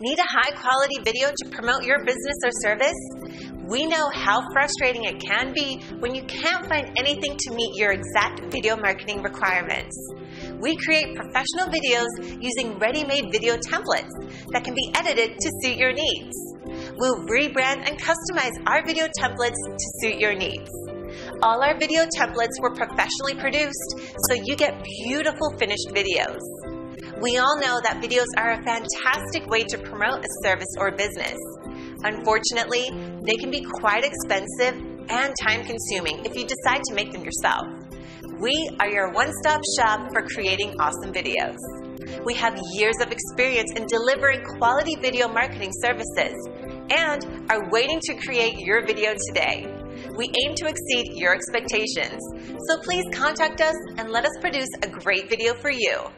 Need a high quality video to promote your business or service? We know how frustrating it can be when you can't find anything to meet your exact video marketing requirements. We create professional videos using ready made video templates that can be edited to suit your needs. We'll rebrand and customize our video templates to suit your needs. All our video templates were professionally produced, so you get beautiful finished videos. We all know that videos are a fantastic way to promote a service or business. Unfortunately, they can be quite expensive and time consuming if you decide to make them yourself. We are your one stop shop for creating awesome videos. We have years of experience in delivering quality video marketing services and are waiting to create your video today. We aim to exceed your expectations, so please contact us and let us produce a great video for you.